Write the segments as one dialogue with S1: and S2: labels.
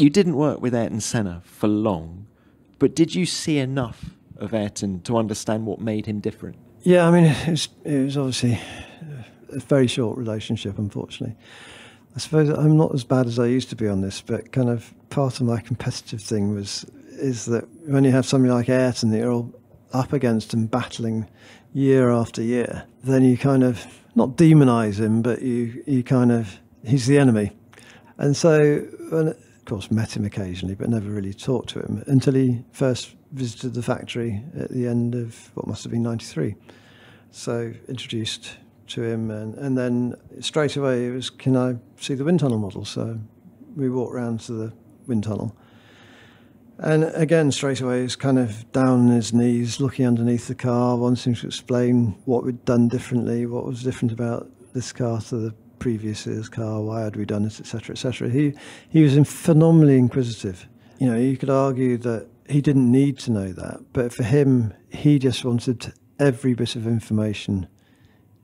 S1: You didn't work with Ayrton Senna for long, but did you see enough of Ayrton to understand what made him different?
S2: Yeah, I mean, it was, it was obviously a very short relationship, unfortunately. I suppose I'm not as bad as I used to be on this, but kind of part of my competitive thing was is that when you have somebody like Ayrton that you're all up against and battling year after year, then you kind of not demonize him, but you you kind of he's the enemy, and so when, course met him occasionally, but never really talked to him until he first visited the factory at the end of what must have been '93. So introduced to him, and, and then straight away it was, "Can I see the wind tunnel model?" So we walked round to the wind tunnel, and again straight away he's kind of down on his knees, looking underneath the car, wanting to explain what we'd done differently, what was different about this car to the previous year's car, why had we done it, etc., etc. He he was phenomenally inquisitive. You know, you could argue that he didn't need to know that, but for him, he just wanted every bit of information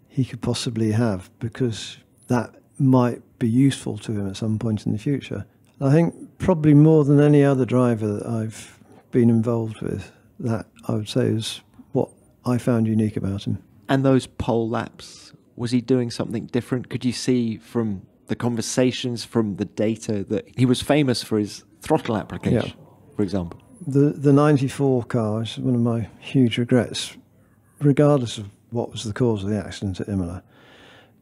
S2: he could possibly have because that might be useful to him at some point in the future. I think probably more than any other driver that I've been involved with, that I would say is what I found unique about him.
S1: And those pole laps, was he doing something different? Could you see from the conversations, from the data, that he was famous for his throttle application, yeah. for example?
S2: The the 94 car is one of my huge regrets, regardless of what was the cause of the accident at Imola.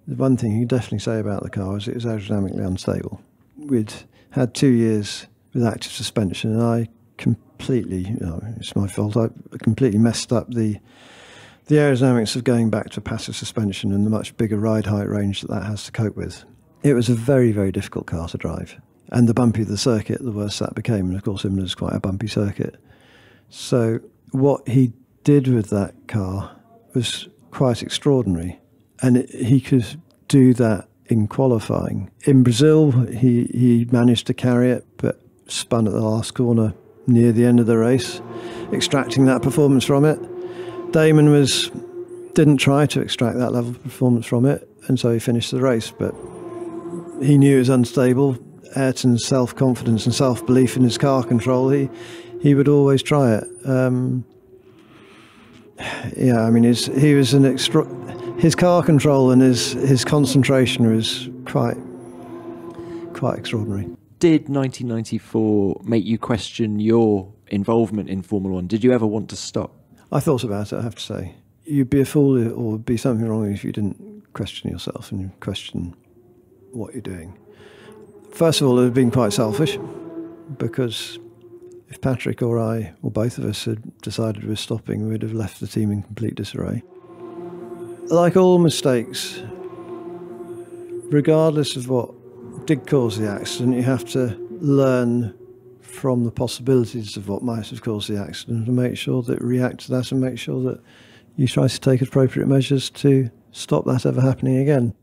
S2: The one thing you can definitely say about the car is it was aerodynamically unstable. We'd had two years with active suspension, and I completely, you know, it's my fault, I completely messed up the the aerodynamics of going back to passive suspension and the much bigger ride height range that that has to cope with. It was a very, very difficult car to drive. And the bumpier the circuit, the worse that became. And of course, Imola is quite a bumpy circuit. So, what he did with that car was quite extraordinary. And it, he could do that in qualifying. In Brazil, he, he managed to carry it, but spun at the last corner near the end of the race, extracting that performance from it. Damon was didn't try to extract that level of performance from it, and so he finished the race. But he knew it was unstable. Ayrton's self confidence and self belief in his car control, he he would always try it. Um, yeah, I mean, his, he was an extra. His car control and his his concentration was quite quite extraordinary.
S1: Did 1994 make you question your involvement in Formula One? Did you ever want to stop?
S2: I thought about it. I have to say, you'd be a fool or be something wrong if you didn't question yourself and question what you're doing. First of all, it have been quite selfish because if Patrick or I, or both of us, had decided we were stopping, we'd have left the team in complete disarray. Like all mistakes, regardless of what did cause the accident, you have to learn from the possibilities of what might have caused the accident and make sure that react to that and make sure that you try to take appropriate measures to stop that ever happening again.